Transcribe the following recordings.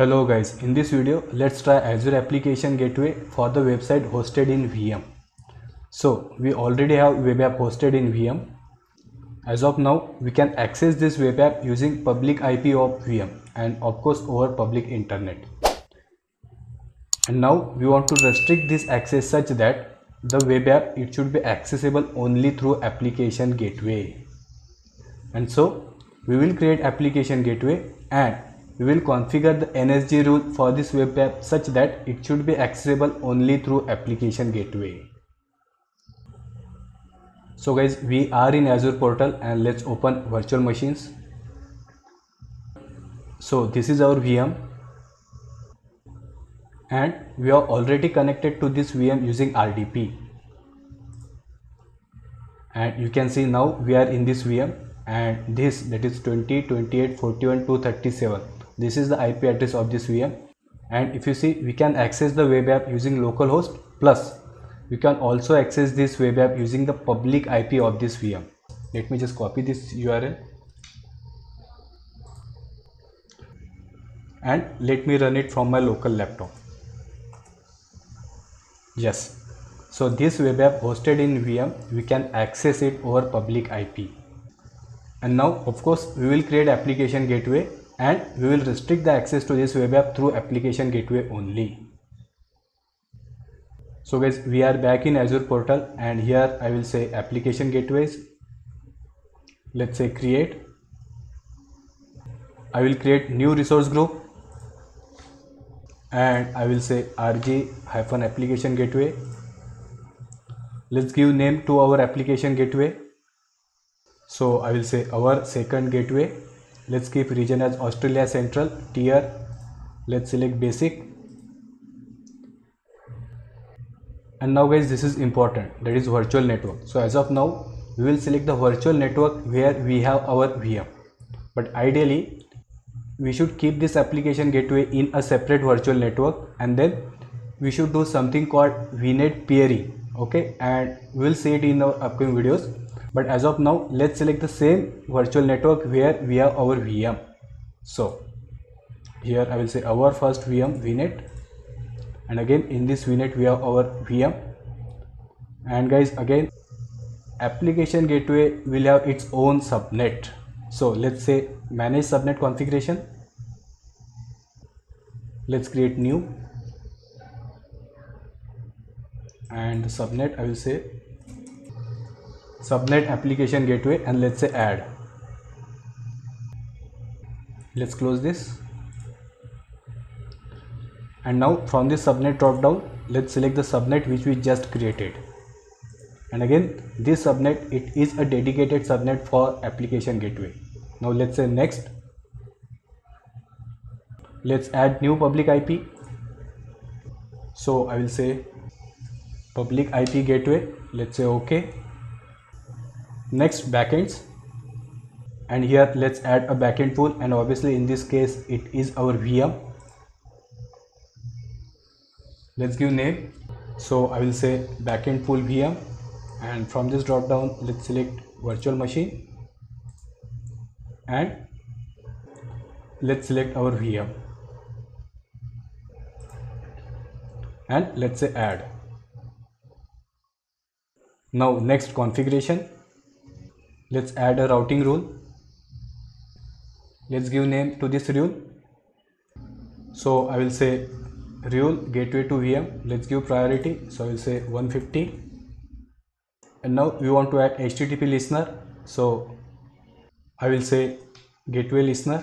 Hello guys, in this video let's try Azure Application Gateway for the website hosted in VM. So we already have web app hosted in VM. As of now we can access this web app using public IP of VM and of course over public internet. And now we want to restrict this access such that the web app it should be accessible only through application gateway. And so we will create application gateway and we will configure the NSG rule for this web app such that it should be accessible only through application gateway. So guys, we are in Azure portal and let's open virtual machines. So this is our VM and we are already connected to this VM using RDP. And you can see now we are in this VM and this that is 20, 28, 41, 237 this is the IP address of this VM and if you see we can access the web app using localhost plus. We can also access this web app using the public IP of this VM let me just copy this URL and let me run it from my local laptop. Yes. So this web app hosted in VM we can access it over public IP and now of course we will create application gateway and we will restrict the access to this web app through application gateway only. So guys we are back in azure portal and here i will say application gateways. Let's say create. I will create new resource group. And i will say rg hyphen application gateway. Let's give name to our application gateway. So i will say our second gateway let's keep region as Australia Central tier. Let's select basic. And now guys this is important. That is virtual network. So as of now we will select the virtual network where we have our VM but ideally we should keep this application gateway in a separate virtual network. And then we should do something called VNet peering. Okay? And we'll see it in our upcoming videos but as of now let's select the same virtual network where we have our VM so here I will say our first VM VNet and again in this VNet we have our VM and guys again application gateway will have its own subnet. So let's say manage subnet configuration. Let's create new. And subnet I will say subnet application gateway and let's say add. Let's close this. And now from this subnet drop down let's select the subnet which we just created. And again this subnet it is a dedicated subnet for application gateway. Now let's say next. Let's add new public IP so I will say public IP gateway. Let's say okay next backends. And here let's add a backend pool and obviously in this case it is our VM. Let's give name. So I will say backend pool VM. And from this drop down let's select virtual machine. And let's select our VM. And let's say add. Now next configuration let's add a routing rule. Let's give name to this rule. So i will say rule gateway to vm. Let's give priority. So i will say 150 and now we want to add http listener. So i will say gateway listener.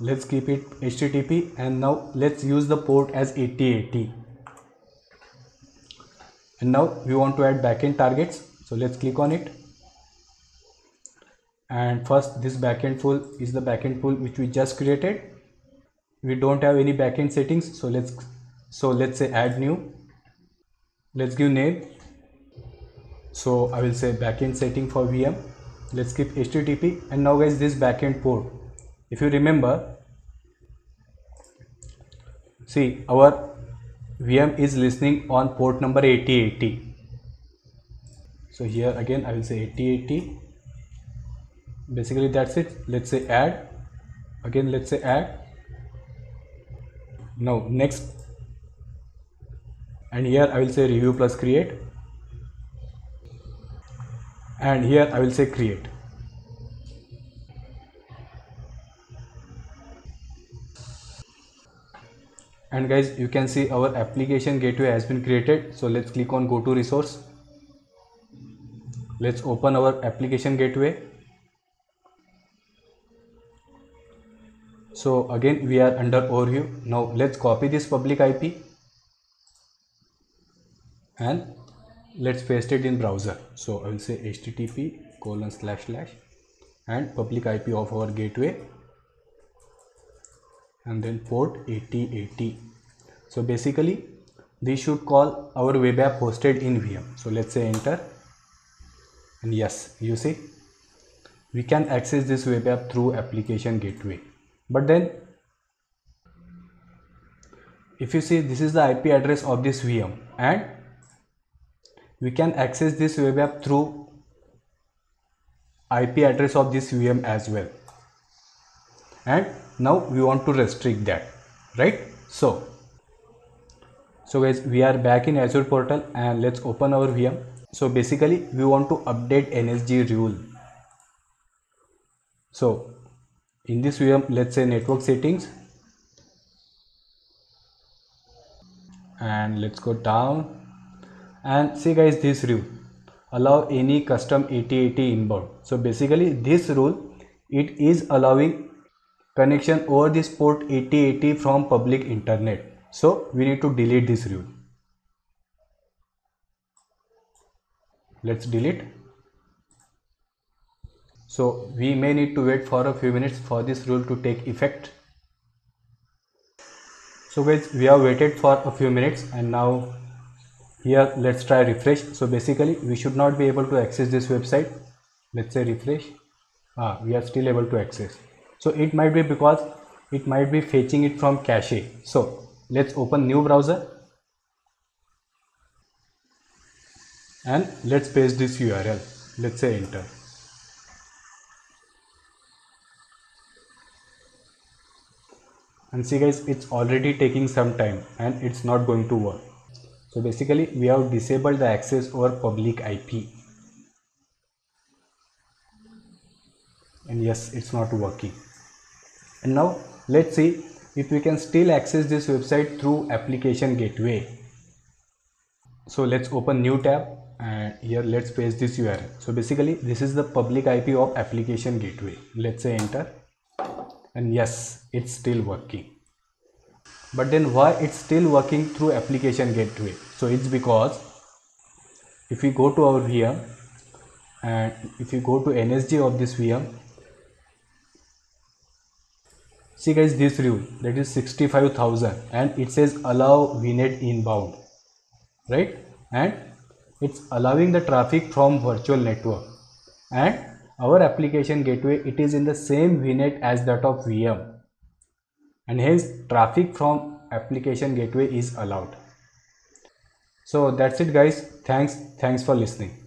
Let's keep it http and now let's use the port as 8080 and now we want to add backend targets. So let's click on it and first this backend pool is the backend pool which we just created. We don't have any backend settings so let's so let's say add new. Let's give name. So i will say backend setting for vm let's keep http and now guys this backend port. If you remember see our vm is listening on port number 8080 so here again i will say 8080 basically that's it. Let's say add. Again let's say add. Now next. And here I will say review plus create. And here I will say create. And guys you can see our application gateway has been created. So let's click on go to resource. Let's open our application gateway so again we are under overview. Now let's copy this public ip and let's paste it in browser. So i will say http colon slash slash and public ip of our gateway and then port 8080 so basically this should call our web app hosted in vm so let's say enter and yes you see we can access this web app through application gateway but then if you see this is the ip address of this vm and we can access this web app through ip address of this vm as well. And now we want to restrict that right? So so guys we are back in azure portal and let's open our vm so basically we want to update nsg rule. So in this vm let's say network settings. And let's go down. And see guys this rule. Allow any custom 8080 inbound. So basically this rule it is allowing connection over this port 8080 from public internet. So we need to delete this rule. Let's delete so we may need to wait for a few minutes for this rule to take effect. So guys we have waited for a few minutes and now here let's try refresh. So basically we should not be able to access this website. Let's say refresh. Ah we are still able to access. So it might be because it might be fetching it from cache. So let's open new browser and let's paste this url let's say enter and see guys it's already taking some time and it's not going to work. So basically we have disabled the access over public ip and yes it's not working. And now let's see if we can still access this website through application gateway. So let's open new tab and here let's paste this url so basically this is the public ip of application gateway. Let's say enter and yes it's still working. But then why it's still working through application gateway? So it's because if we go to our vm and if you go to nsg of this vm see guys this rule that is 65000 and it says allow vnet inbound right? And it's allowing the traffic from virtual network. And our application gateway it is in the same vnet as that of vm and hence traffic from application gateway is allowed. So that's it guys. Thanks. Thanks for listening